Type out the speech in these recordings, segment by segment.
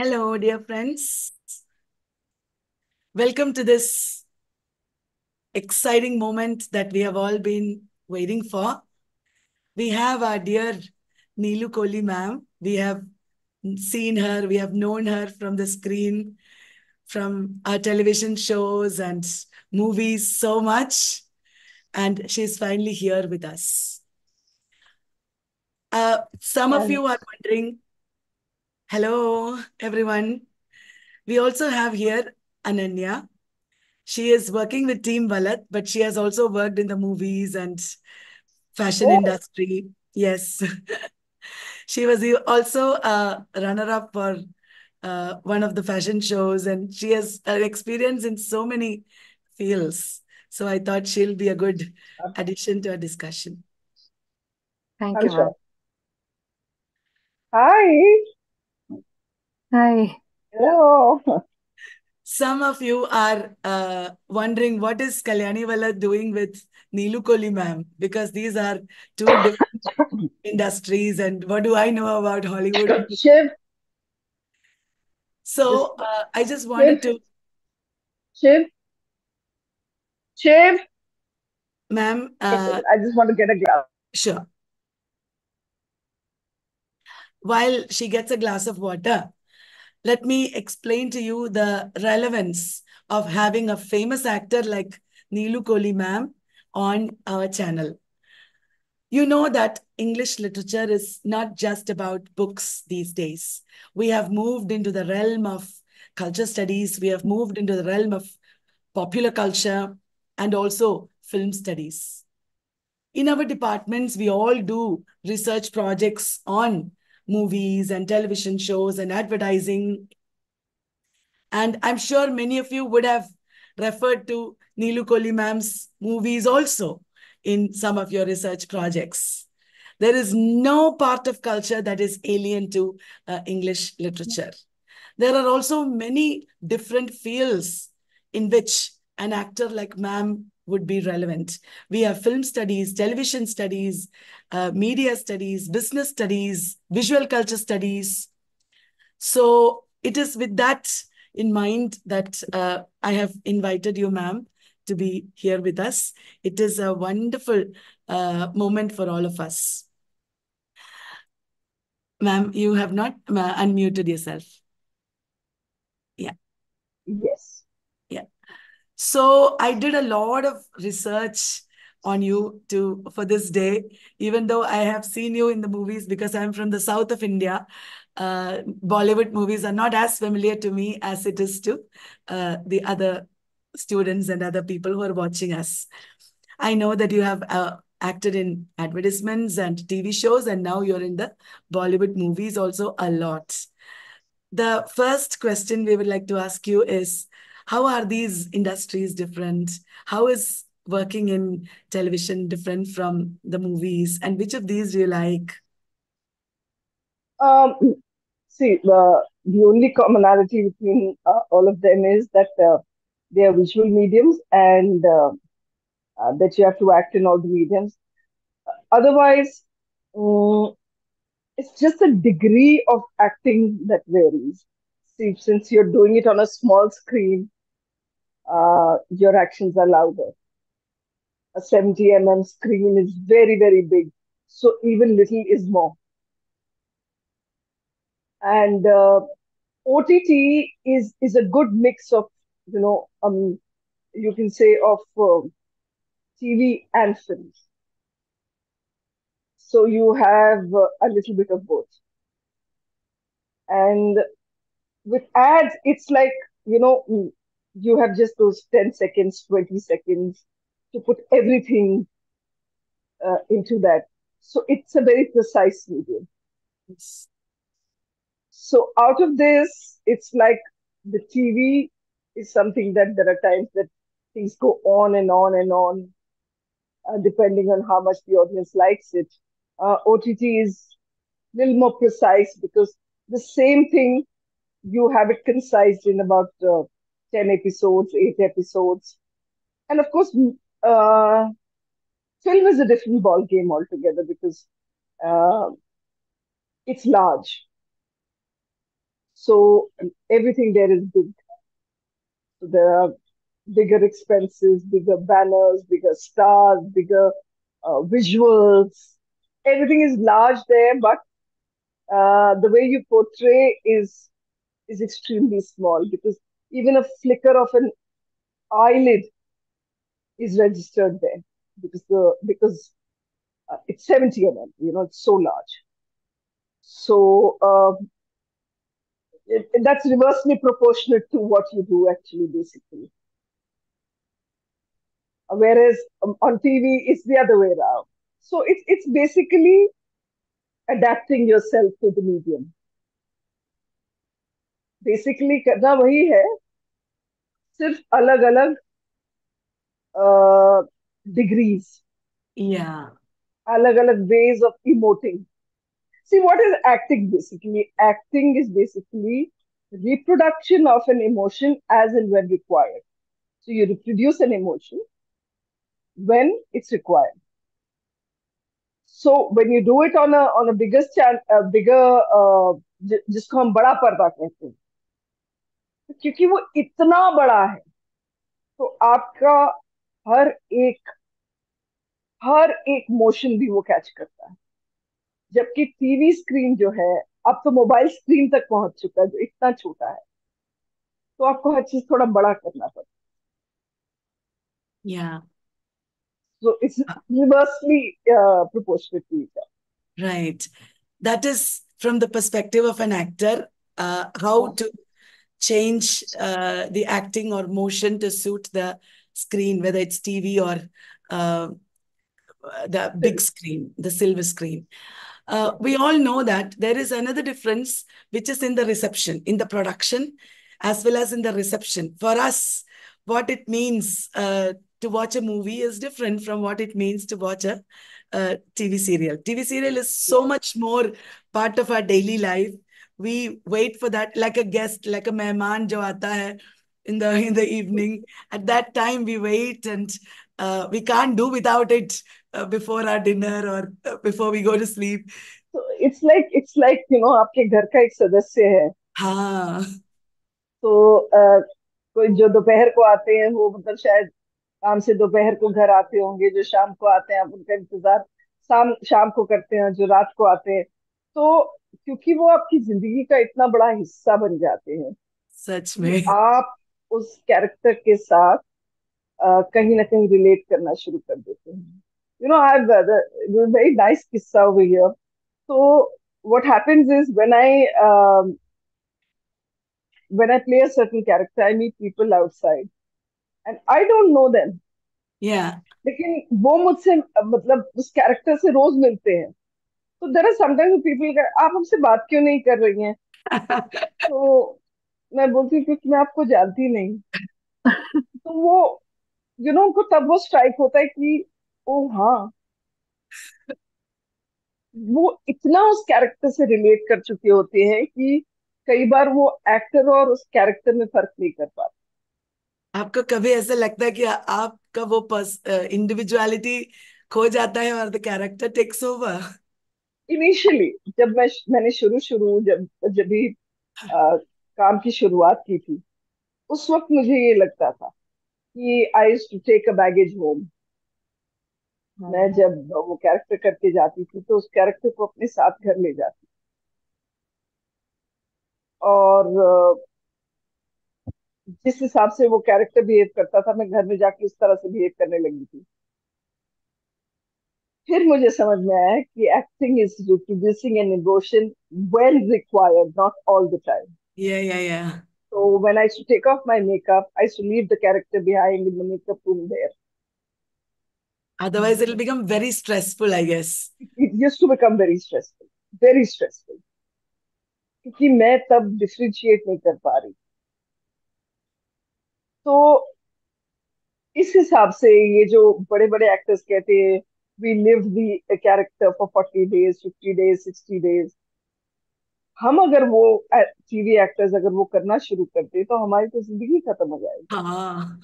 Hello, dear friends. Welcome to this exciting moment that we have all been waiting for. We have our dear Neelu Kohli ma'am. We have seen her, we have known her from the screen, from our television shows and movies so much. And she's finally here with us. Uh, some of you are wondering, hello, everyone. We also have here Ananya. She is working with Team Vallath, but she has also worked in the movies and fashion Oh. industry. Yes. she was also a runner-up for uh, one of the fashion shows, and she has uh, experience in so many fields. So I thought she'll be a good addition to our discussion. Thank I'm you, sure. Hi. Hi. Hello. Some of you are uh, wondering what is Kalyani Vallath doing with Neelu Kohli ma'am because these are two different industries, and what do I know about Bollywood? Shiv, So uh, I just wanted to, Shiv, Shiv. ma'am, uh, I just want to get a glass. sure. While she gets a glass of water, let me explain to you the relevance of having a famous actor like Neelu Kohli ma'am on our channel. You know that English literature is not just about books these days. We have moved into the realm of culture studies, we have moved into the realm of popular culture, and also film studies. In our departments, we all do research projects on movies and television shows and advertising. And I'm sure many of you would have referred to Neelu Kohli ma'am's movies also in some of your research projects. There is no part of culture that is alien to uh, English literature. There are also many different fields in which an actor like ma'am would be relevant. We have film studies, television studies, uh, media studies, business studies, visual culture studies. So it is with that in mind that uh, I have invited you, ma'am, to be here with us. It is a wonderful uh, moment for all of us. Ma'am, you have not uh, unmuted yourself. Yeah. Yes. So I did a lot of research on you to for this day, even though I have seen you in the movies because I'm from the south of India. Uh, Bollywood movies are not as familiar to me as it is to uh, the other students and other people who are watching us. I know that you have uh, acted in advertisements and TV shows, and now you're in the Bollywood movies also a lot. The first question we would like to ask you is how are these industries different? How is working in television different from the movies? And which of these do you like? Um, see, the the only commonality between uh, all of them is that uh, they are visual mediums and uh, uh, that you have to act in all the mediums. Otherwise, mm, it's just a degree of acting that varies. See, since you're doing it on a small screen, uh, your actions are louder. A 70 mm screen is very, very big. So even little is more. And uh, OTT is is a good mix of, you know, um, you can say of uh, TV and films. So you have uh, a little bit of both. And with ads, it's like, you know, you have just those 10 seconds, 20 seconds to put everything uh, into that. So it's a very precise medium. So out of this, it's like the TV is something that there are times that things go on and on and on, uh, depending on how much the audience likes it. Uh, OTT is a little more precise because the same thing you have it concised in about uh, 10 episodes, 8 episodes. And of course, uh, film is a different ball game altogether because uh, it's large. So everything there is big. So there are bigger expenses, bigger banners, bigger stars, bigger uh, visuals. Everything is large there, but uh, the way you portray is is extremely small because even a flicker of an eyelid is registered there because the because uh, it's 70 mm, you know, it's so large. So um, it, that's reversely proportionate to what you do actually, basically. Whereas um, on TV, it's the other way around. So it's it's basically adapting yourself to the medium. Basically करना वही है सिर्फ अलग अलग degrees या अलग अलग ways of emoting see what is acting basically acting is basically reproduction of an emotion as and when required so you reproduce an emotion when it's required so when you do it on a on a bigger stand a bigger uh, जिसको हम बड़ा पर्दा कहते हैं क्योंकि वो इतना बड़ा है तो आपका हर एक हर एक मोशन भी वो कैच करता है। जबकि टीवी स्क्रीन जो है अब तो मोबाइल स्क्रीन तक पहुँच चुका है जो इतना छोटा है। तो आपको हर चीज़ थोड़ा बड़ा करना पड़ता या so it's reversely proposal to you right that is from the perspective of an actor how to change uh, the acting or motion to suit the screen, whether it's TV or uh, the big screen, the silver screen. Uh, we all know that there is another difference, which is in the reception, in the production, as well as in the reception. For us, what it means uh, to watch a movie is different from what it means to watch a, uh TV serial. TV serial is so much more part of our daily life. We wait for that like a guest, like a mehman jo aata hai in the in the evening. At that time, we wait and uh, we can't do without it uh, before our dinner or uh, before we go to sleep. So it's like it's like you know आपके घर का एक सदस्य है हाँ तो uh, कोई जो दोपहर को आते हैं वो मतलब शायद काम से दोपहर को घर आते होंगे जो शाम को आते हैं आप उनका इंतज़ार शाम शाम को करते हैं जो रात को आते हैं तो क्योंकि वो आपकी ज़िंदगी का इतना बड़ा हिस्सा बन जाते हैं। सच में। आप उस कैरेक्टर के साथ अ, कहीं ना कहीं रिलेट करना शुरू कर देते हैं। You know I very nice किस्सा over here what happens is when I um, when I play a certain character, I meet people outside. And I don't know them. yeah. लेकिन वो मुझसे मतलब उस कैरेक्टर से रोज मिलते हैं। तो देर आर समटाइम्स पीपल आप हमसे बात क्यों नहीं कर रही हैं? तो मैं बोलती हूँ क्योंकि मैं आपको जानती नहीं। तो वो यू नो उनको तब वो स्ट्राइक होता है कि ओ हाँ। वो इतना उस कैरेक्टर से रिलेट कर चुके होते हैं कि कई बार वो एक्टर और उस कैरेक्टर में फ़र्क नहीं कर पाते। आपको कभी ऐसा लगता है कि आपका वो इंडिविजुअलिटी खो जाता है और the character takes over initially जब मैं मैंने शुरू शुरू जब जब भी आ, काम की शुरुआत की थी उस वक्त मुझे ये लगता था कि I to take a baggage home मैं जब वो कैरेक्टर करके जाती थी तो उस कैरेक्टर को अपने साथ घर ले जाती और जिस हिसाब से वो कैरेक्टर बिहेव करता था मैं घर में जाके उस तरह से बिहेव करने लगी थी। फिर मुझे समझ में आया कि acting is reproducing an emotion when required not all the time yeah yeah yeah so when I should take off my makeup I should leave the character behind in the makeup room there otherwise it will become very stressful I guess it used to become very stressful very stressful क्योंकि मैं तब differentiate नहीं कर पा रही तो इस हिसाब से ये जो बड़े बड़े एक्टर्स कहते हैं we live the character for forty days fifty days sixty days हम अगर वो टीवी एक्टर्स अगर वो करना शुरू करते तो हमारी तो जिंदगी खत्म हो जाएगी हाँ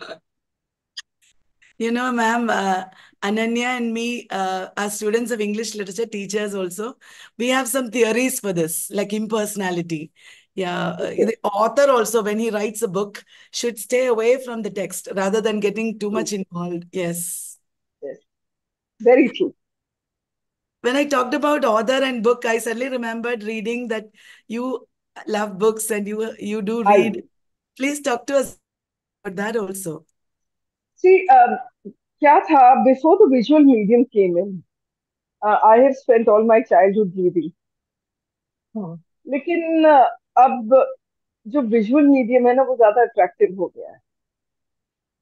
You know, ma'am, uh, Ananya and me uh, are students of English literature, teachers also. We have some theories for this, like impersonality. Yeah, uh, Okay. the author also, when he writes a book, should stay away from the text rather than getting too True. much involved. Yes. Yes. Very true. When I talked about author and book, I suddenly remembered reading that you love books and you you do I read. do. Please talk to us about that also. See, um, क्या था before the visual medium came in, uh, I have spent all my childhood reading. Oh, लेकिन uh, अब जो visual medium है ना वो ज्यादा attractive हो गया है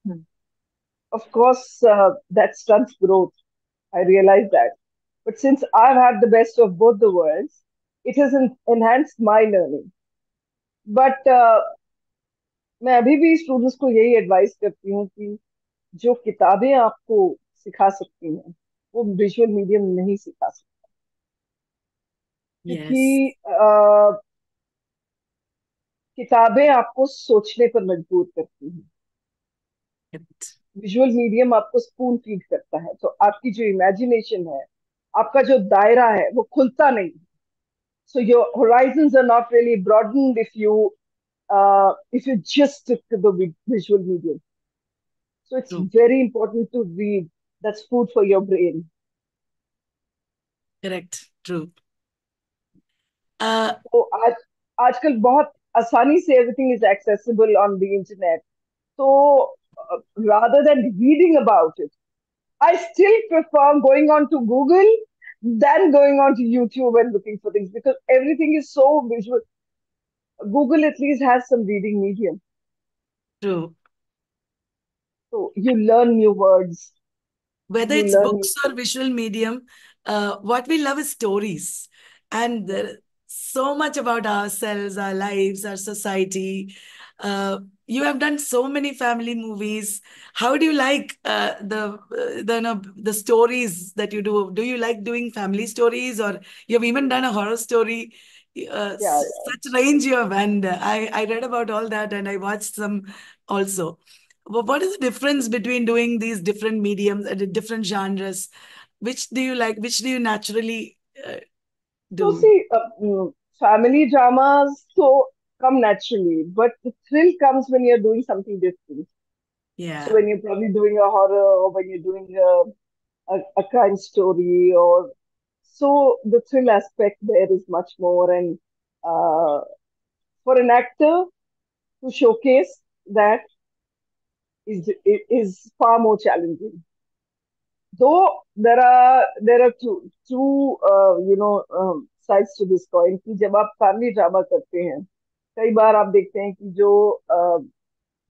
hmm. of course uh, that stunts growth i realize that but since i've had the best of both the worlds it has en- enhanced my learning but uh, मैं अभी भी स्टूडेंट्स को यही एडवाइस करती हूँ कि जो किताबें आपको सिखा सकती हैं वो विजुअल मीडियम नहीं सिखा सकता Yes. क्योंकि uh, किताबें आपको सोचने पर मजबूर करती हैं. विजुअल मीडियम आपको स्पून फ़ीड करता है। तो आपकी जो इमेजिनेशन है आपका जो दायरा है वो खुलता नहीं so your horizon are not really broaden if you if you just visual medium so it's very important to read that's food for your brain correct true तो आज आजकल बहुत आसानी से everything is accessible on the internet तो rather than reading about it I still prefer going on to Google than going on to YouTube and looking for things because everything is so visual. Google at least has some reading medium. true. So you learn new words. Whether You it's books or visual medium, uh, what we love is stories. And so much about ourselves, our lives, our society. Uh, you have done so many family movies. How do you like uh, the uh, the no, the stories that you do? Do you like doing family stories, or you have even done a horror story? Uh, yeah, such range you have, and uh, I I read about all that, and I watched some also. Wha- What is the difference between doing these different mediums and the different genres? Which do you like? Which do you naturally uh, So do? see, uh, mm, family dramas so come naturally. But the thrill comes when you're doing something different. Yeah. So when you're probably doing a horror or when you're doing a, a, a crime story or so the thrill aspect there is much more and uh, for an actor to showcase that is is far more challenging though there are there are two two uh, you know um, sides to this coin ki jab family drama karte hain कई बार आप देखते हैं कि जो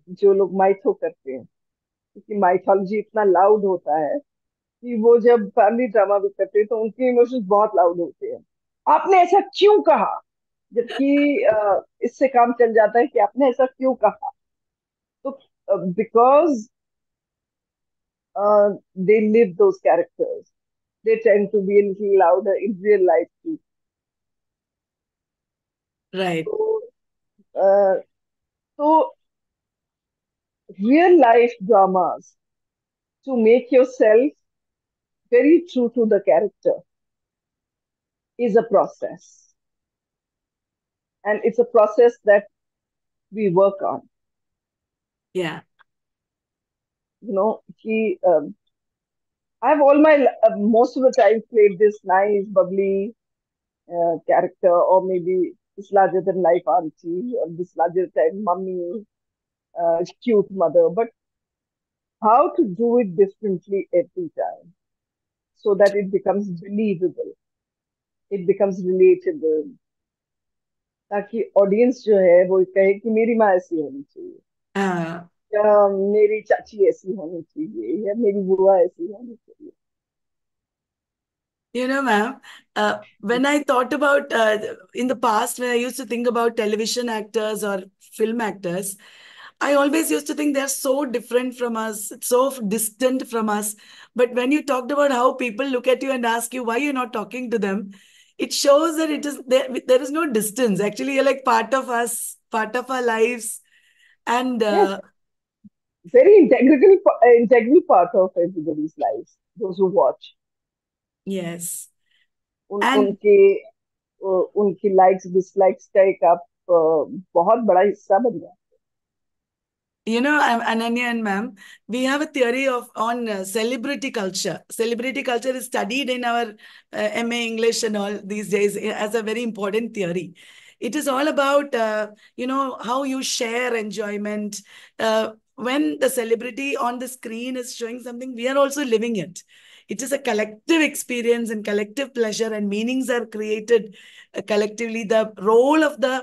जो लोग mytho करते हैं क्योंकि माइथोलॉजी इतना लाउड होता है कि वो जब फैमिली ड्रामा भी करते हैं तो उनके इमोशंस बहुत लाउड होते हैं आपने ऐसा क्यों कहा जबकि इससे काम चल जाता है कि आपने ऐसा क्यों कहा तो because they live those characters they tend to be a little louder in real life too. right. So, uh, so real life dramas to make yourself very true to the character is a process. And it's a process that we work on. Yeah. You know, he, um, I've all my, uh, most of the time played this nice, bubbly uh, character, or maybe this larger than life auntie, or this larger than mummy, uh, cute mother. But how to do it differently every time so that it becomes believable, it becomes relatable. ताकि audience जो है वो कहे कि मेरी माँ ऐसी होनी चाहिए Uh, या मेरी चाची ऐसी होनी चाहिए या मेरी बुआ ऐसी होनी चाहिए You know, ma'am, uh, when I thought about uh, in the past, when I used to think about television actors or film actors, I always used to think they're so different from us, so distant from us. But when you talked about how people look at you and ask you why you're not talking to them, it shows that it is there, there is no distance. Actually, you're like part of us, part of our lives. And yes uh, very integral integral part of everybody's lives those who watch yes. उन And उनके उ- उनकी likes dislikes का एक आप बहुत बड़ा हिस्सा बन जाते You know, I'm Ananya and ma'am, we have a theory of on uh, celebrity culture. Celebrity culture is studied in our uh, MA English and all these days as a very important theory. It is all about, uh, you know, how you share enjoyment. Uh, when the celebrity on the screen is showing something, we are also living it. It is a collective experience and collective pleasure, and meanings are created uh, collectively. The role of the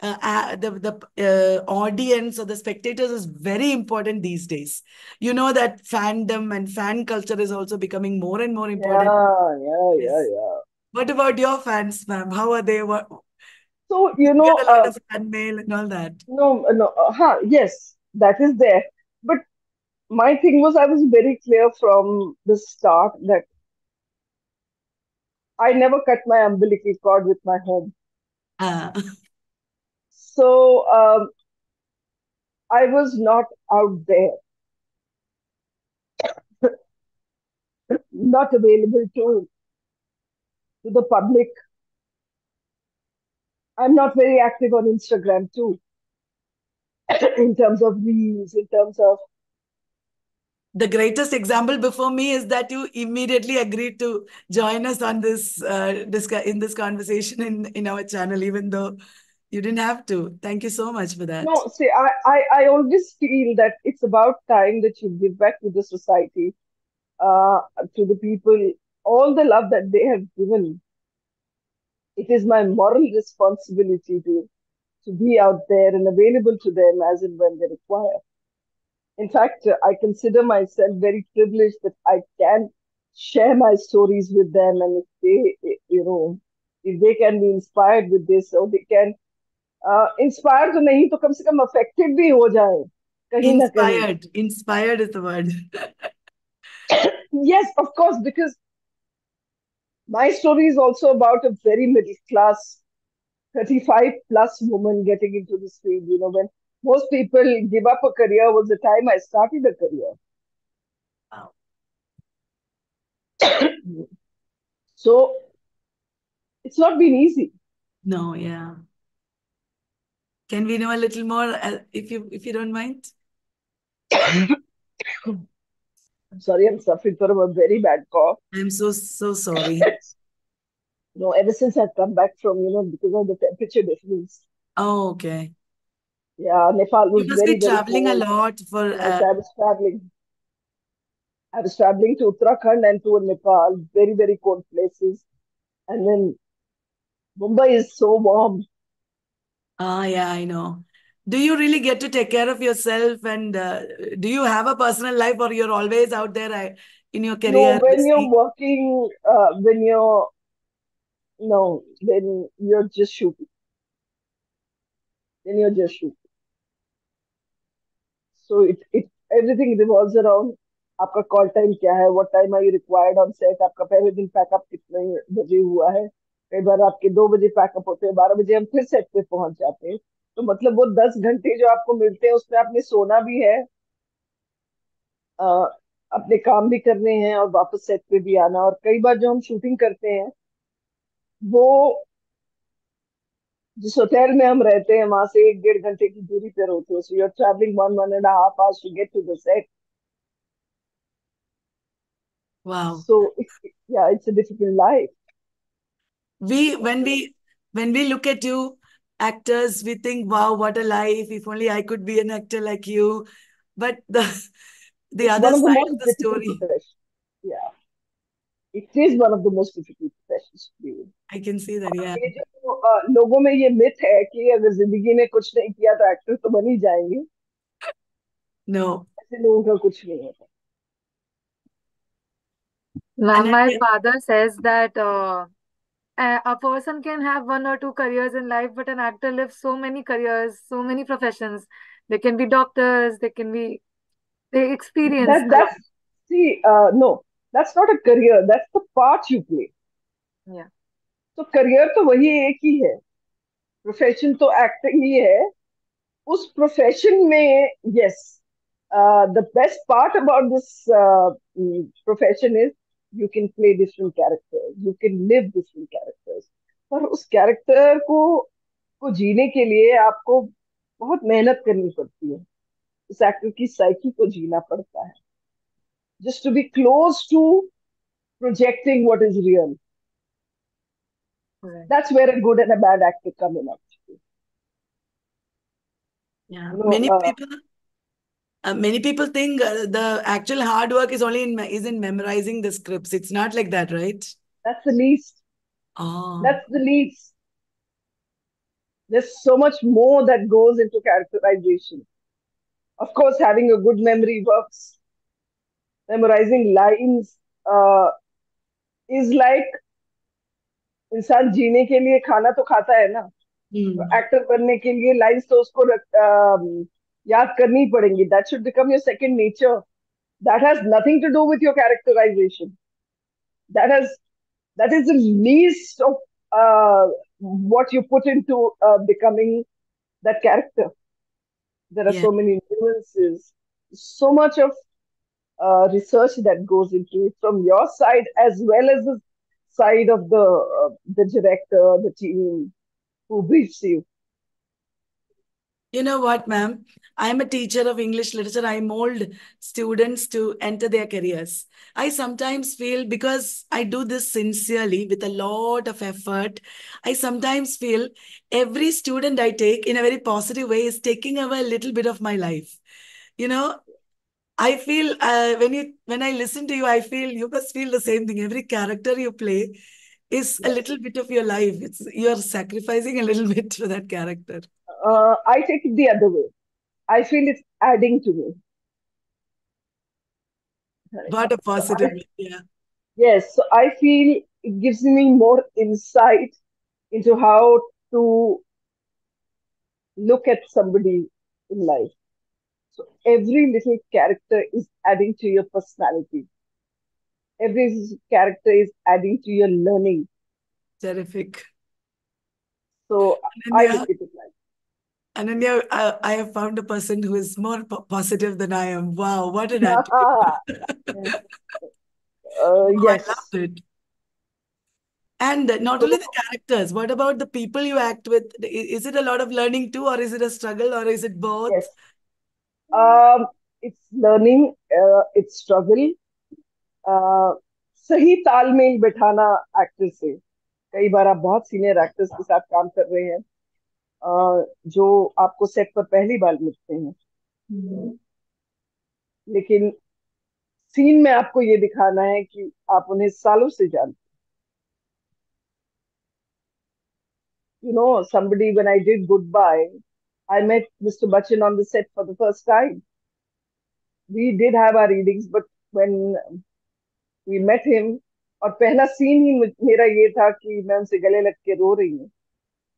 uh, uh, the the uh, audience or the spectators is very important these days. You know that fandom and fan culture is also becoming more and more important. Yeah, yeah, yeah, yeah. What about your fans, ma'am? How are they? What So, you know, get a lot uh, of fan mail and all that. no, no, uh, huh, yes, that is there. But my thing was, I was very clear from the start that I never cut my umbilical cord with my home. Ah, So, um, I was not out there, not available to to the public. I'm not very active on Instagram too, in terms of reels, in terms of the greatest example before me is that you immediately agreed to join us on this uh, in this conversation in in our channel, even though you didn't have to. Thank you so much for that. no. See, I, I, I always feel that it's about time that you give back to the society, uh, to the people, all the love that they have given. It is my moral responsibility to to be out there and available to them as and when they require. In fact, uh, I consider myself very privileged that I can share my stories with them, and if they, you know, if they can be inspired with this, or they can uh, inspire तो नहीं तो कम से कम affected भी हो जाए कहीं ना कहीं. Inspired. Inspired is the word. Yes, of course, because my story is also about a very middle class, 35 plus woman getting into this field. You know, when most people give up a career was the time I started a career. Wow. So it's not been easy. No, yeah. Can we know a little more, uh, if you if you don't mind? I'm sorry, I'm suffering from a very bad cough. I'm so so sorry. no, ever since I've come back from, you know, because of the temperature difference. Oh, okay. Yeah, Nepal You was must very, be very traveling a lot for Yes, uh, I was traveling. I was traveling to Uttarakhand and to Nepal, very, very cold places. And then Mumbai is so warm. ah yeah, I know. Do you really get to take care of yourself and uh, do you have a personal life or you're always out there uh, in your No, career when you're working, uh, when you're, no, then you're just shooting. Then you're just shooting. So it, it everything revolves around आपका call time क्या है? What time are you required on set आपका पहले दिन pack up कितने बजे हुआ है? कई बार आपके दो बजे पैकअप होते हैं बारह बजे हम फिर सेट पे पहुँच जाते हैं। तो मतलब वो दस घंटे जो आपको मिलते हैं उसमें आपने सोना भी है अ, अपने काम भी करने हैं और वापस सेट पे भी आना। और कई बार जो हम शूटिंग करते हैं वो जिस होटल में हम रहते हैं वहाँ से एक डेढ़ घंटे की दूरी पर होते हो so you are travelling one one and half hours to get to the set wow so yeah it's a difficult life we when we when we look at you actors we think wow what a life if only I could be an actor like you but the the other side of the story yeah it is one of the most difficult professions to be in. I can see that, yeah. ये जो अ, लोगों में ये myth है कि अगर जिंदगी में कुछ नहीं किया तो एक्टर तो बन ही जाएंगे No. ऐसे लोगों का कुछ नहीं होता Ma'am, my Ananya, father says that uh, a, a person can have one or two careers in life, but an actor lives so many careers, so many professions. They can be doctors, they can be, they experience that a lot. that's see uh, no that's not a career. That's the part you play. Yeah. तो career तो वही एक ही है। Profession तो acting ही है। उस profession में yes the best part about this profession is you can play different characters you can live different characters पर उस कैरेक्टर को को जीने के लिए आपको बहुत मेहनत करनी पड़ती है। उस एक्टर की साइकी को जीना पड़ता है। just to be close to projecting what is real. Right. That's where a good and a bad actor come in actually. Yeah, many uh, people. Uh, many people think uh, the actual hard work is only in is in memorizing the scripts. It's not like that, right? That's the least. Oh. That's the least. There's so much more that goes into characterization. Of course, having a good memory works memorizing lines uh, is इंसान जीने के लिए खाना तो खाता है ना? हम्म। तो एक्टर hmm. बनने के लिए लाइन्स तो उसको uh, याद करनी पड़ेंगी। That should become your second nature that has nothing to do with your characterisation that has that is the least of what you put in to becoming that character there are so many influences so much of uh, research that goes into it from your side as well as the side of the uh, the director, the team who briefs you. You know what, ma'am? I'm a teacher of English literature. I mold students to enter their careers. I sometimes feel because I do this sincerely with a lot of effort, I sometimes feel every student I take in a very positive way is taking away a little bit of my life. You know, I feel uh, when you when I listen to you, I feel you must feel the same thing. Every character you play is a little bit of your life. It's you're sacrificing a little bit for that character. Uh, I take it the other way. I feel it's adding to me. What a So I, positive, yeah. yes, so I feel it gives me more insight into how to look at somebody in life. So every little character is adding to your personality. Every character is adding to your learning. Terrific. So I Ananya, look at it like Ananya, I, I have found a person who is more po- positive than I am. Wow, what an uh, attitude. Oh, I yes. loved it. And not only the characters, what about the people you act with? Is it a lot of learning too, or is it a struggle, or is it both? yes, uh, it's struggle. Uh, सही तालमेल बैठाना actor से कई बार आप बहुत senior actors के साथ काम कर रहे हैं uh, जो आपको सेट पर पहली बार मिलते हैं. लेकिन सीन में आपको ये दिखाना है कि आप उन्हें सालों से जानते you know somebody when I did goodbye I met Mr. Bachchan on the set for the first time we did have our readings but when we met him और पहला सीन ही मुझ- मेरा ये था कि मैं उनसे गले लग के रो रही हूँ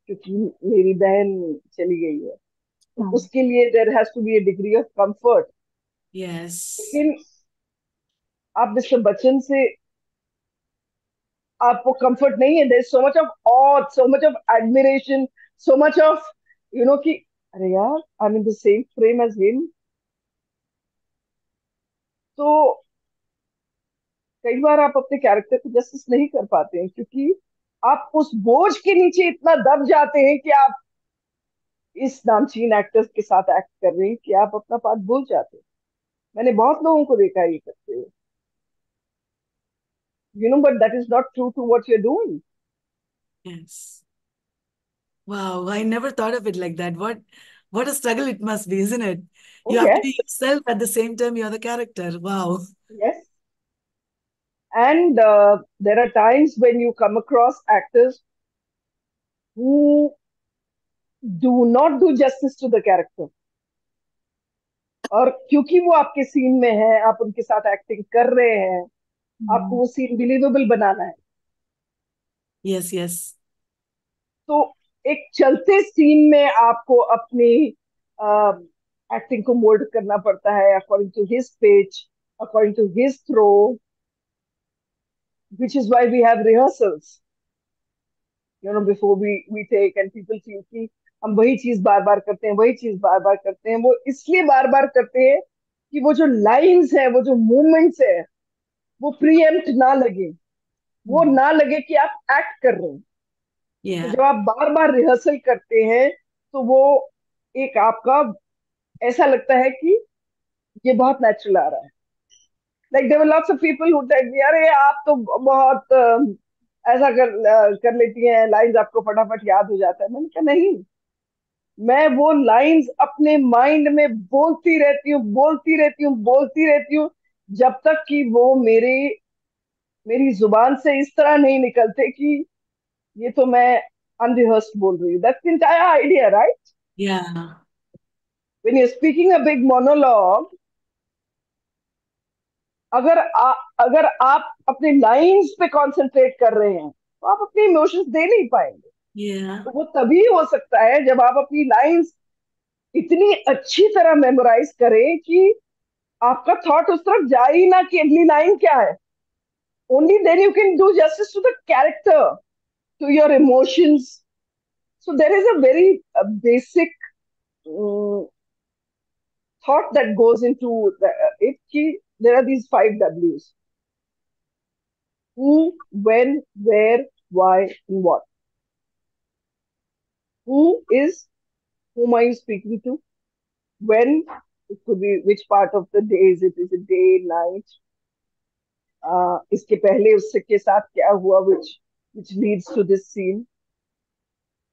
क्योंकि मेरी बहन चली गई है तो Hmm. उसके लिए there has to be a degree of comfort Yes. लेकिन आप मिस्टर बच्चन से आपको कंफर्ट नहीं है there so much of odd so much of admiration so much of you know कि अरे यार I am in the same frame as him तो कई बार आप अपने कैरेक्टर को जस्टिस नहीं कर पाते हैं, क्योंकि आप उस बोझ के नीचे इतना दब जाते हैं कि आप इस नामचीन एक्टर्स के साथ एक्ट कर रहे हैं कि आप अपना पार्ट भूल जाते हैं। मैंने बहुत लोगों को देखा ये करते हुए। You know, but that is not true to what you're doing. Yes. Wow, I never thought of it like that. What what a struggle it must be, isn't it? oh You have to yes be yourself at the same time you're the character. Wow. yes and uh, there are times when you come across actors who do not do justice to the character और क्योंकि वो आपके scene में है आप उनके साथ acting कर रहे हैं आपको Hmm. वो सीन बिलीवेबल बनाना है Yes, yes. तो एक चलते सीन में आपको अपनी एक्टिंग को मोल्ड करना पड़ता है according to his page according to his throw which is why we have rehearsals. You know before we we take and people feel कि हम वही चीज़ बार बार करते हैं वही चीज़ बार बार करते हैं वो इसलिए बार बार करते हैं कि वो जो लाइंस है वो जो मूवमेंट्स है वो प्रीएम्प्ट ना लगे। वो Hmm. ना लगे कि आप एक्ट कर रहे हैं। Yeah. जब आप बार बार रिहर्सल करते हैं तो वो एक आपका ऐसा लगता है कि ये बहुत नेचुरल आ रहा है like there lots of people who tell me अरे आप तो बहुत ऐसा कर कर लेती हैं लाइंस आपको फटाफट याद हो जाता है मैंने कहा नहीं मैं वो लाइंस अपने माइंड में बोलती रहती हूँ बोलती रहती हूँ बोलती रहती हूँ जब तक कि वो मेरे मेरी ज़ुबान से इस तरह नहीं निकलते कि ये तो मैं अनरिहर्स्ड बोल रही हूँ। That's entire idea right Yeah. when you're speaking a big monologue अगर आ, अगर आप अपने लाइंस पे कंसंट्रेट कर रहे हैं तो आप अपने इमोशंस दे नहीं पाएँगे। Yeah. तो वो तभी हो सकता है जब आप अपनी लाइंस इतनी अच्छी तरह मेमोराइज करें कि आपका थॉट उस तरफ़ जाए ही ना कि अगली लाइन क्या है। Only then you can do justice to the character to your emotions so there is a very basic thought that goes into the, uh, it ki, there are these five w's who when where why and what who is whom are you speaking to when it could be which part of the day is it is it day night uh, इसके पहले उससे के साथ क्या हुआ which which leads to this scene.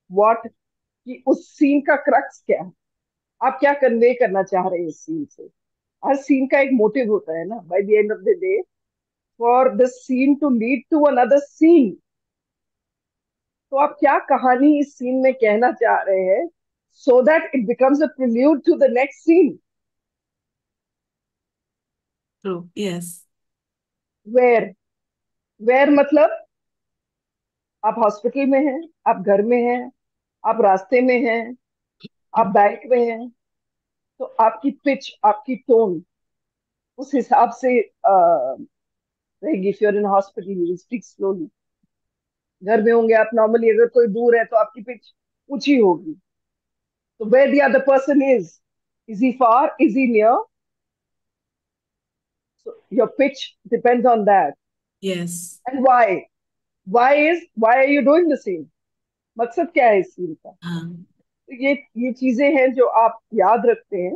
What? कि उस scene का क्रक्स क्या है? आप क्या कन्वे करना चाह रहे हैं इस सीन से? हर सीन का एक मोटिव होता है ना? By the end of the day for the scene to lead to another scene तो आप क्या कहानी इस सीन में कहना चाह रहे हैं? So that it becomes a prelude to the next scene True. Yes. Where where मतलब? आप हॉस्पिटल में हैं आप घर में हैं आप रास्ते में हैं आप बैंक में हैं तो आपकी पिच आपकी टोन उस हिसाब से रहेगी if you're in hospital you speak slowly घर में होंगे आप नॉर्मली अगर कोई दूर है तो आपकी पिच ऊँची होगी। तो where the other person is is he far is he near your pitch depends on that. Yes. and why? Why is why are you doing the scene मकसद क्या है इस सीन का? हाँ. तो ये ये चीज़ें हैं जो आप याद रखते हैं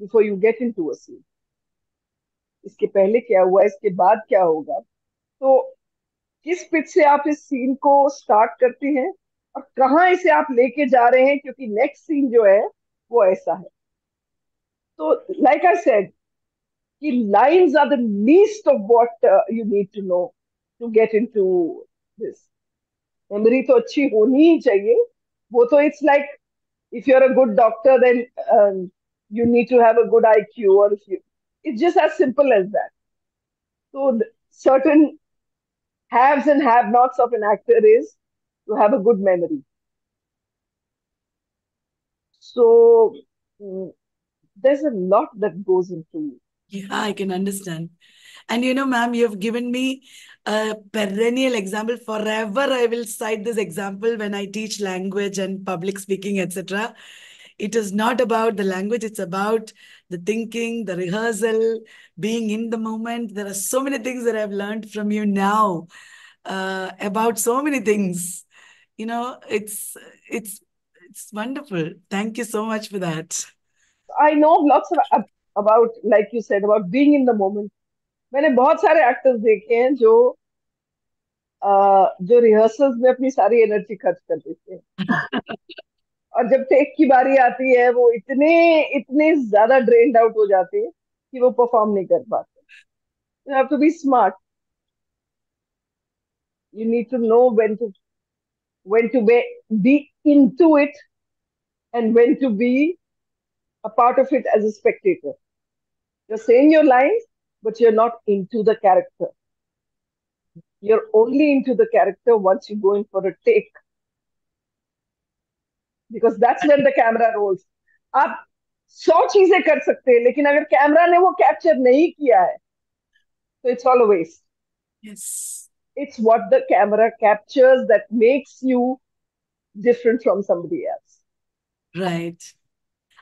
before you get into a scene इसके पहले क्या हुआ इसके बाद क्या होगा? तो किस पिच से आप इस सीन को स्टार्ट करते हैं और कहाँ इसे आप लेके जा रहे हैं? क्योंकि नेक्स्ट सीन जो है वो ऐसा है। तो लाइक आई सेड कि lines are the least of what you need to know to get into this memory तो अच्छी होनी ही चाहिए वो तो it's like if you're a good doctor, then um, you need to have a good IQ, or if you, it's just as simple as that. So, th- certain haves and have nots of an actor is to have a good memory. So, mm, there's a lot that goes into Yeah, I can understand. And you know, ma'am, you have given me a perennial example. Forever, I will cite this example when I teach language and public speaking, etc. It is not about the language, it's about the thinking, the rehearsal, being in the moment. There are so many things that I've learned from you now uh, about so many things. You know, it's it's it's wonderful. Thank you so much for that. I know lots of about, like you said, about being in the moment. मैंने बहुत सारे actors देखे हैं जो अ, जो rehearsals में अपनी सारी एनर्जी खर्च कर देते हैं। और जब टेक की बारी आती है वो इतने इतने ज़्यादा ड्रेन्ड आउट हो जाते हैं कि वो परफॉर्म नहीं कर पाते। You have to be smart you need to know when to when to be, be into it and when to be a part of it as a spectator. You're saying your lines but you're not into the character you're only into the character once you go in for a take because that's when the camera rolls आप सौ चीजें कर सकते हैं लेकिन अगर camera ने वो कैप्चर नहीं किया है तो it's all waste Yes. it's what the camera captures that makes you different from somebody else. Right.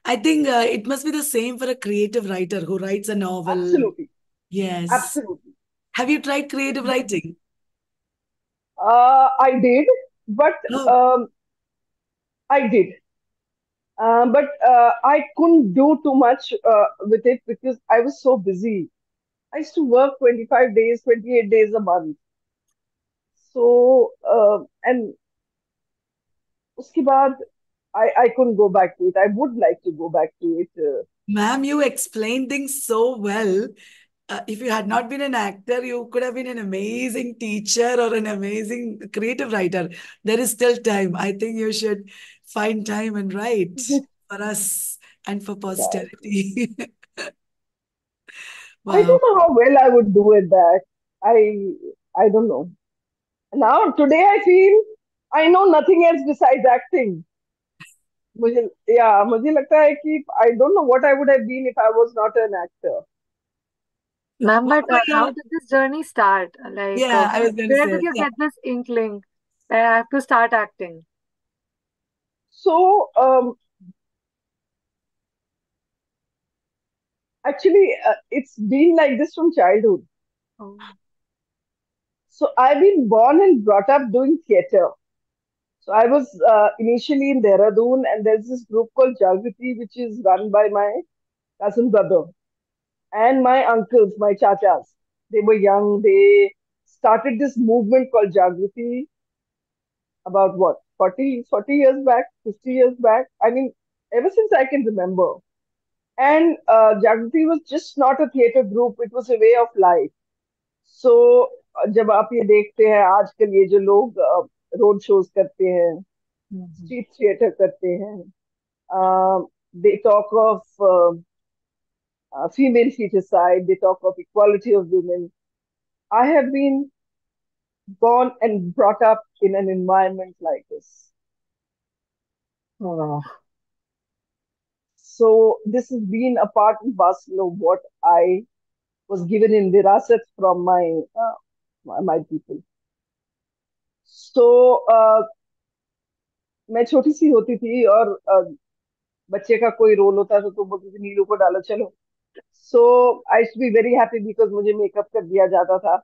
I think uh, it must be the same for a creative writer who writes a novel. Absolutely. Yes. Absolutely. Have you tried creative writing? Uh, I did, but oh. um, I did. Uh, but uh, I couldn't do too much uh, with it because I was so busy. I used to work 25 days, 28 days a month. So, um, and uske baad, I, I couldn't go back to it. I would like to go back to it. Uh. Ma'am, you explained things so well Uh, if you had not been an actor, you could have been an amazing teacher or an amazing creative writer. There is still time. I think you should find time and write for us and for yeah. posterity. I Wow. don't know how well I would do at that. I I don't know. Now today I feel I know nothing else besides acting. मुझे yeah, मुझे लगता है कि I don't know what I would have been if I was not an actor. Ma'am, What but were uh, how your... did this journey start? Like, Yeah, uh, I was going to where say, did you yeah. get this inkling that I have to start acting? So um, actually, uh, it's been like this from childhood. Oh. So I've been born and brought up doing theatre. So I was uh, initially in Dehradun, and there's this group called Jagriti, which is run by my cousin brother and my uncles, my chachas. They were young. They started this movement called Jagriti about what 40, 40 years back, 50 years back. I mean, ever since I can remember. And uh, Jagriti was just not a theatre group; it was a way of life. So so, जब आप ये देखते हैं आजकल ये जो लोग road shows करते हैं स्ट्रीट थिएटर करते हैं they talk of female feticide they talk of equality of women i have been born and brought up in an environment like this Oh. so this has been a part and parcel of what i was given in virasat from my uh, my, my people so uh, मैं छोटी सी होती थी और uh, बच्चे का कोई role होता था तो बोलती थी नीलू को डालो चलो so I be very happy because मुझे मेकअप कर दिया जाता था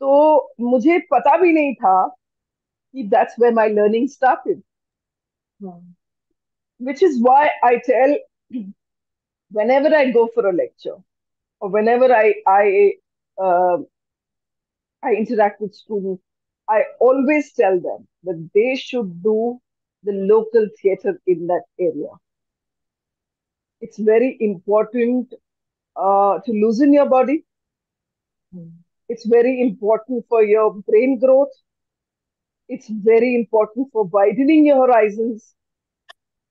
तो मुझे पता भी नहीं था कि that's where my learning started which is why I tell whenever I go for a lecture or whenever I I uh, I interact with students, I always tell them that they should do the local theater in that area. It's very important uh, to loosen your body. It's very important for your brain growth. It's very important for widening your horizons.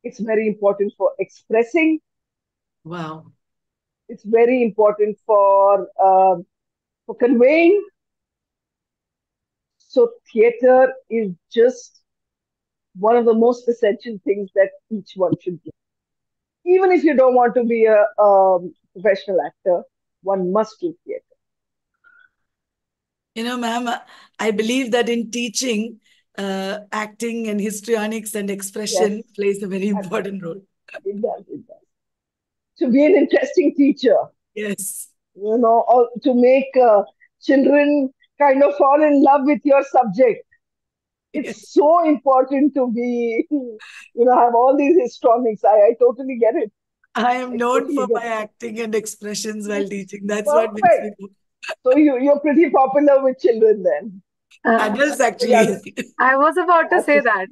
It's very important for expressing. Wow. It's very important for uh, for conveying. So theater is just one of the most essential things that each one should do. Even if you don't want to be a um, professional actor, one must do theater. You know, ma'am, I believe that in teaching, uh, acting and histrionics and expression Yes. plays a very important role. It does, it does. To be an interesting teacher, Yes. you know, or to make uh, children kind of fall in love with your subject. It's Yes. so important to be, you know, have all these histrionics. I, I totally get it. I am I known for my it. acting and expressions while teaching. That's what makes me Perfect. So you, you're pretty popular with children then. Uh, Adults, Yes. actually. I was about to say that.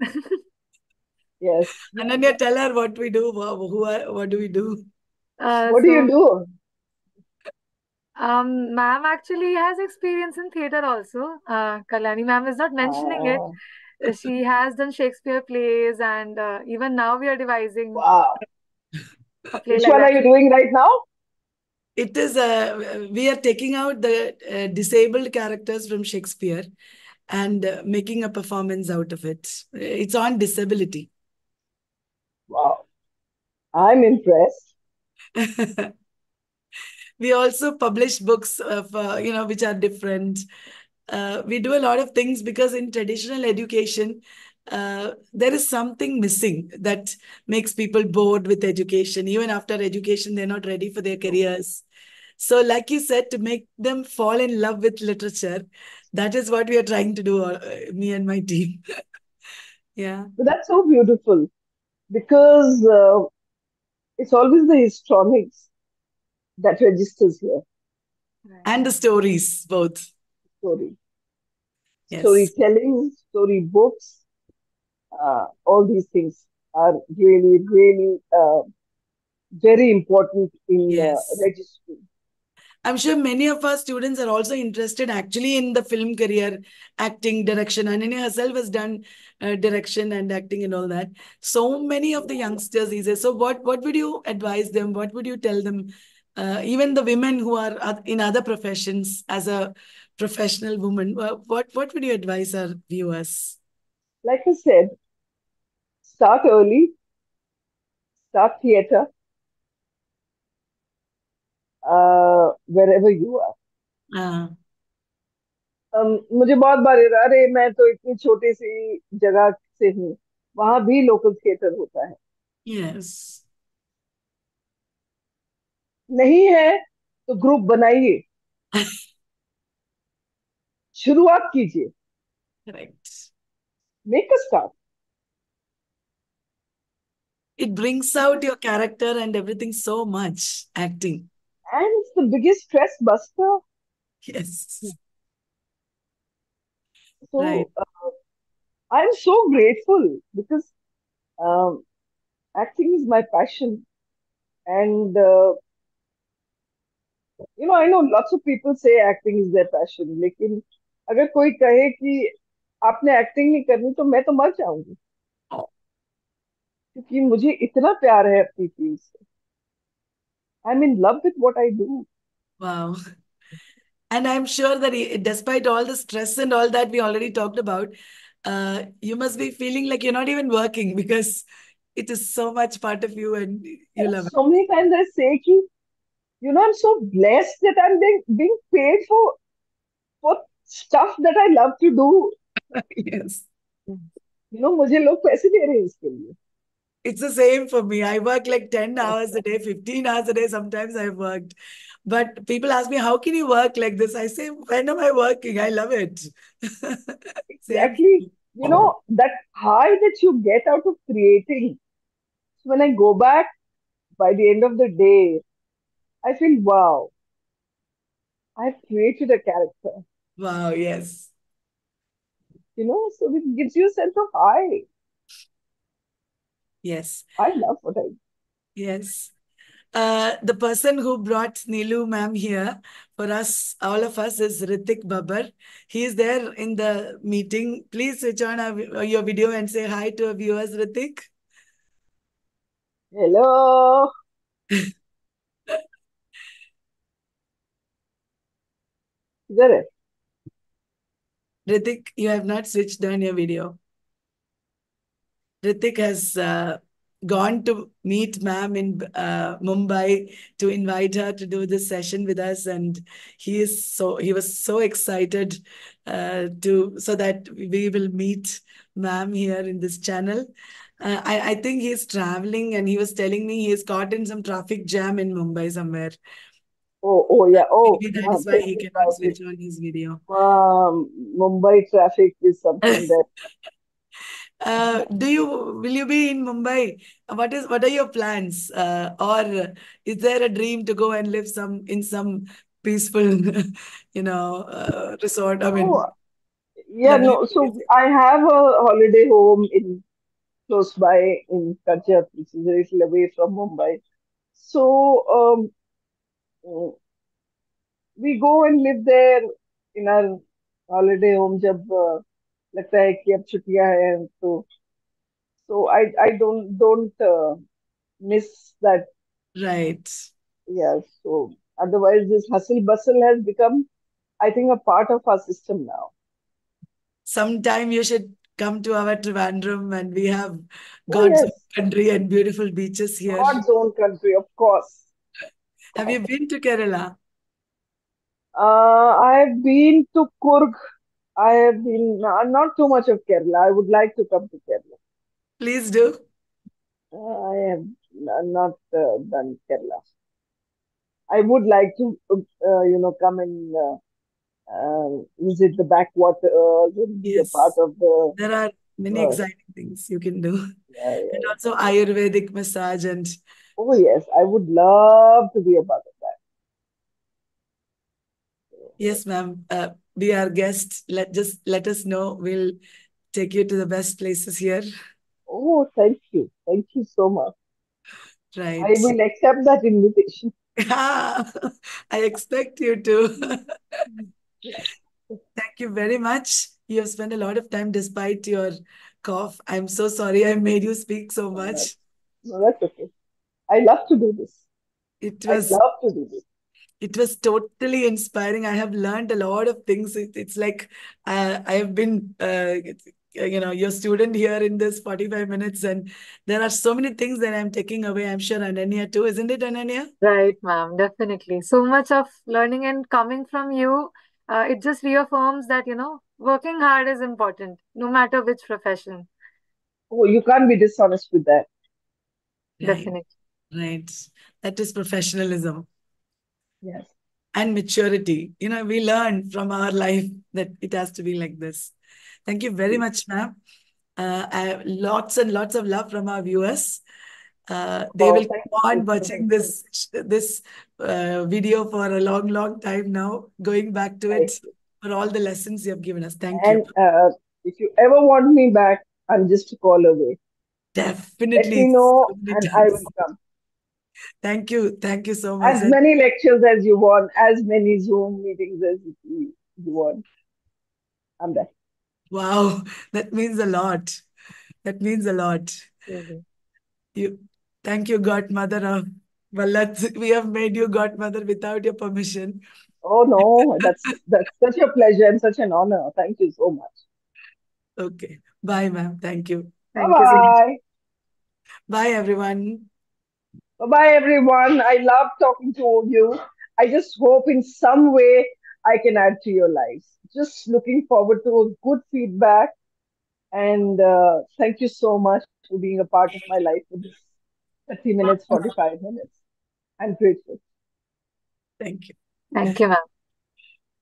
Yes. Ananya, tell her what we do. Who are, what do we do? Uh, What do you do? um, ma'am actually has experience in theater also. Uh, Kalyani ma'am is not mentioning it. Ah, Uh, She has done Shakespeare plays, and uh, even now we are devising wow. Which one are you doing right now? It is, uh, we are taking out the uh, disabled characters from Shakespeare and uh, making a performance out of it. It's on disability. Wow. I'm impressed. we also publish books of uh, you know which are different uh, we do a lot of things because in traditional education uh, there is something missing that makes people bored with education even after education they're not ready for their careers so like you said to make them fall in love with literature that is what we are trying to do uh, me and my team Yeah. But that's so beautiful because uh, it's always the histrionics that registers here. Right. And the stories, both. Story, Yes. storytelling, story books, uh, all these things are really, really uh, very important in uh, Yes. registry. I'm sure many of our students are also interested actually in the film career, acting, direction. Ananya herself has done uh, direction and acting and all that. So many of the youngsters these days. So what what would you advise them? What would you tell them? Uh, even the women who are in other professions as a professional woman, uh, what what would you advise our viewers? Like I said, start early, start theatre, uh, wherever you are. Uh, um, मुझे बहुत बार अरे मैं तो इतनी छोटी सी जगह से हूँ। वहाँ भी लोकल थिएटर होता है। Yes. नहीं है तो ग्रुप बनाइए। शुरुआत कीजिए। Correct. Make a start It brings out your character and everything so much, acting. and it's the biggest stress buster Yes. so Right. uh, i'm so grateful because um, acting is my passion and uh, you know i know lots of people say acting is their passion लेकिन अगर कोई कहे कि आपने acting नहीं करनी तो मैं तो मर जाऊंगी Oh, क्योंकि मुझे इतना प्यार है अपनी फील्ड से I am in love with what I do wow. And I'm sure that he- despite all the stress and all that we already talked about, uh, you must be feeling like you're not even working because it is so much part of you and you love so many times I say कि you know I'm so blessed that I'm being being paid for for stuff that I love to do it. Yes. you know मुझे लोग पैसे दे रहे हैं इसके लिए It's the same for me. I work like 10 hours a day, 15 hours a day. Sometimes I've worked. But people ask me, how can you work like this? I say, when am I working? I love it. Exactly you know that high that you get out of creating so when I go back by the end of the day I feel wow I've created a character Wow, yes. you know so it gives you a sense of high Yes. I love what I do. Yes. Uh, the person who brought Neelu ma'am here for us, all of us, is Ritik Babar. He is there in the meeting. Please switch on our, your video and say hi to our viewers, Ritik. Hello. is that it? Ritik, you have not switched on your video. Ritik has uh, gone to meet ma'am in uh, Mumbai to invite her to do this session with us, and he is so he was so excited uh, to so that we will meet ma'am here in this channel. Uh, I I think he's traveling, and he was telling me he is caught in some traffic jam in Mumbai somewhere. Oh, oh yeah. Oh, Maybe that now why he cannot switch on his video. Um, Mumbai traffic is something that Uh, do you will you be in Mumbai? What is what are your plans? Uh, or is there a dream to go and live some in some peaceful, you know, uh, resort? I oh mean, yeah no. So I have a holiday home in close by in Karjat, which is a little away from Mumbai. So um, mm, we go and live there in our holiday home जब uh, लगता है कि अब छुट्टियां हैं तो so I I don't don't uh, miss that. Right. Yeah so otherwise this hustle bustle has become I think a part of our system now. Sometime you should come to our Trivandrum, and we have God's oh, country and beautiful beaches here. God's own country of course. Have you been to Kerala? Uh, I've been to Coorg. I have been uh, not too much of Kerala. I would like to come to Kerala. Please do. Uh, I have not uh, done Kerala. I would like to, uh, you know, come and uh, uh, visit the be a part of the There are many exciting things you can do. Yeah, yeah. And also Ayurvedic massage and Oh, yes, I would love to be a part of that. yes, ma'am. Be our guest. Let just let us know. We'll take you to the best places here. Oh, thank you. Thank you so much. Right. I will accept that invitation. I expect you to. Thank you very much. You have spent a lot of time despite your cough. I'm so sorry I made you speak so much. no, that's okay. I love to do this. It I was love to do this. It was totally inspiring. I have learned a lot of things. It, it's like uh, I have been, uh, you know, your student here in this 45 minutes, and there are so many things that I'm taking away. I'm sure Ananya too, isn't it, Ananya? Right, ma'am, definitely. So much of learning and coming from you, uh, it just reaffirms that, you know, working hard is important, no matter which profession. Oh, you can't be dishonest with that. Right, Definitely. right. That is professionalism Yes. and maturity. You know, we learn from our life that it has to be like this. Thank you very much, ma'am. Uh, I have lots and lots of love from our viewers. Uh, they Oh, will go on watching this this uh, video for a long, long time now, going back to it you. for all the lessons you have given us. Thank you. And uh, if you ever want me back, I'm just a call away. Definitely. Let me know and I will come. Thank you. Thank you so much. As many lectures as you want, as many Zoom meetings as you, you want. I'm there. wow, that means a lot. That means a lot. Really. You, thank you, Godmother of Vallath. We have made you Godmother without your permission. Oh no, that's that's such a pleasure and such an honor. Thank you so much. Okay. Bye, ma'am. Thank you. Bye Thank you so much. bye. Bye, everyone. Bye bye, everyone. I love talking to all you. I just hope in some way I can add to your lives. Just looking forward to good feedback. And uh, thank you so much for being a part of my life for this 30 minutes, 45 minutes. I'm grateful. Thank you. Thank you, ma'am.